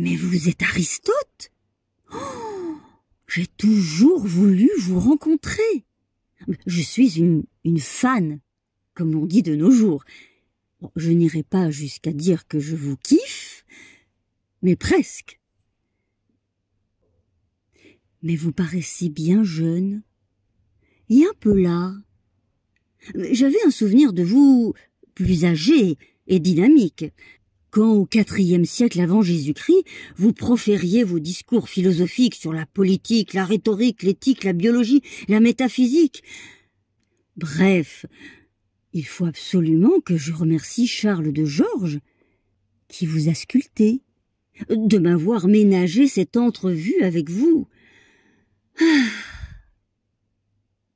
Mais vous êtes Aristote? Oh, J'ai toujours voulu vous rencontrer. Je suis une, fan, comme on dit de nos jours. je n'irai pas jusqu'à dire que je vous kiffe, mais presque. Mais vous paraissez bien jeune et un peu là. J'avais un souvenir de vous plus âgé et dynamique, quand au quatrième siècle avant Jésus-Christ, vous profériez vos discours philosophiques sur la politique, la rhétorique, l'éthique, la biologie, la métaphysique. Bref, il faut absolument que je remercie Charles de Georges, qui vous a sculpté, de m'avoir ménagé cette entrevue avec vous. Ah,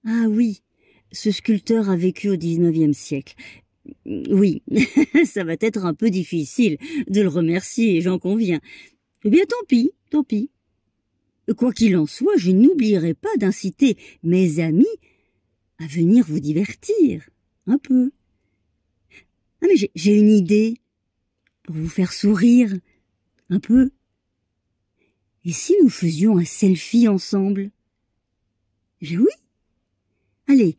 ah oui, ce sculpteur a vécu au XIXe siècle, oui, ça va être un peu difficile de le remercier, j'en conviens. Eh bien, tant pis, tant pis. Quoi qu'il en soit, je n'oublierai pas d'inciter mes amis à venir vous divertir, un peu. Ah, mais j'ai une idée pour vous faire sourire, un peu. Et si nous faisions un selfie ensemble? Oui. Allez,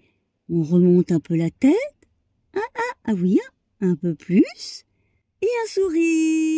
on remonte un peu la tête, ah ah, ah oui, hein, un peu plus. Et un sourire.